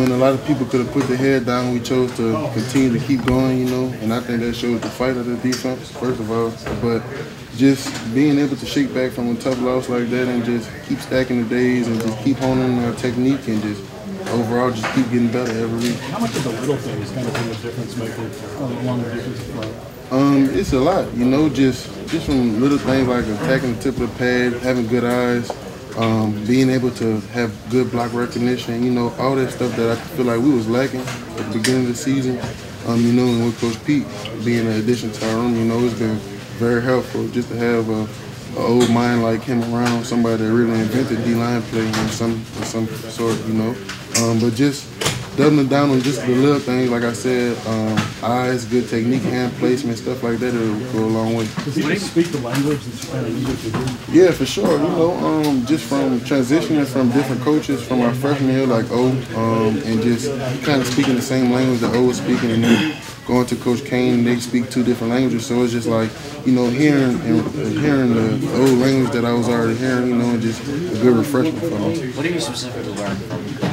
when a lot of people could have put their head down, we chose to continue to keep going, you know, and I think that shows the fight of the defense, first of all. But just being able to shake back from a tough loss like that and just keep stacking the days and just keep honing our technique and just overall just keep getting better every week. How much of the little things kind of been the difference maker along the defensive front? Um, it's a lot, you know, just just from little things like attacking the tip of the pad, having good eyes, um, being able to have good block recognition, you know, all that stuff that I feel like we was lacking at the beginning of the season. Um, you know, and with Coach Pete being an addition to our room, you know, it's been very helpful just to have a, a old mind like him around, somebody that really invented D-line play in some in some sort, you know. Um, but just doubling down on just the little things, like I said, um, eyes, good technique, hand placement, stuff like that, it'll go a long way. Does he speak the language that's kind of easier to do? Yeah, for sure. You know, um, just from transitioning from different coaches from our freshman year, like O, um, and just kind of speaking the same language that O was speaking, and then going to Coach Cain, they speak two different languages. So it's just like, you know, hearing and hearing the old language that I was already hearing, you know, and just a good refreshment for me. What have you specifically learned from Coach Jenkins?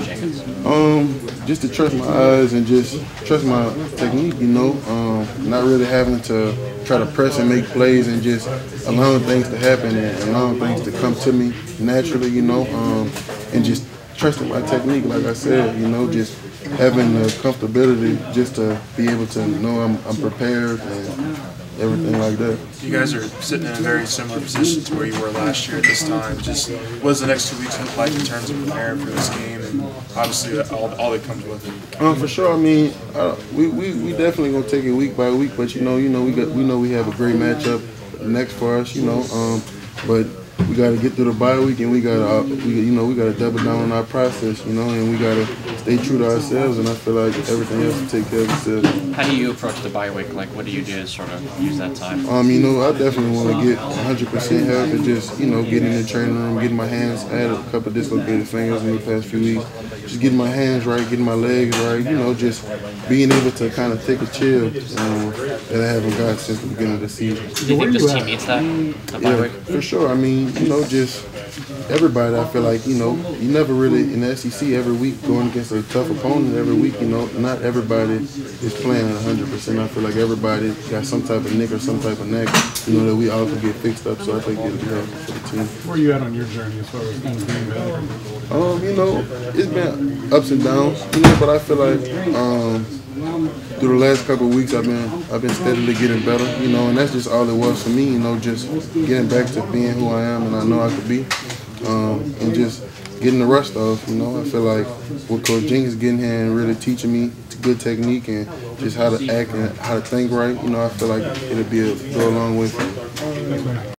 Um, just to trust my eyes and just trust my technique, you know. Um, not really having to try to press and make plays and just allowing things to happen and allowing things to come to me naturally, you know. Um, and just trusting my technique, like I said, you know, just having the comfortability just to be able to know I'm, I'm prepared and everything like that. You guys are sitting in a very similar position to where you were last year at this time. Just what does the next two weeks look like in terms of preparing for this game and obviously all, all that comes with it? Um, for sure. I mean, uh, we, we we definitely gonna take it week by week, but you know, you know, we got we know we have a great matchup next for us. You know, um, but we got to get through the bye week, and we got to, uh, you know, we got to double down on our process, you know, and we got to stay true to ourselves. And I feel like everything else will take care of itself. How do you approach the bye week? Like, what do you do to sort of use that time? Um, you know, I definitely want to get 100% help and just, you know, get in the training room, getting my hands. I had a couple dislocated fingers in the past few weeks. Just getting my hands right, getting my legs right, you know, just being able to kind of take a chill um, that I haven't got since the beginning of the season. Do you think this team needs that? Yeah, for sure. I mean, you know, just everybody. I feel like you know, you never really in the SEC every week going against a tough opponent every week. You know, not everybody is playing 100. percent I feel like everybody got some type of nick or some type of neck. You know that we all can get fixed up. So I think it'll be helpful for the team. Where are you at on your journey as far as kind of being better? Um, you know, it's been ups and downs, you know, but I feel like um, through the last couple of weeks, I've been I've been steadily getting better, you know, and that's just all it was for me, you know, just getting back to being who I am and I know I could be, um, and just getting the rest off, you know. I feel like what Coach Jenkins getting here and really teaching me good technique and just how to act and how to think right, you know, I feel like it'll be a go a long way for me.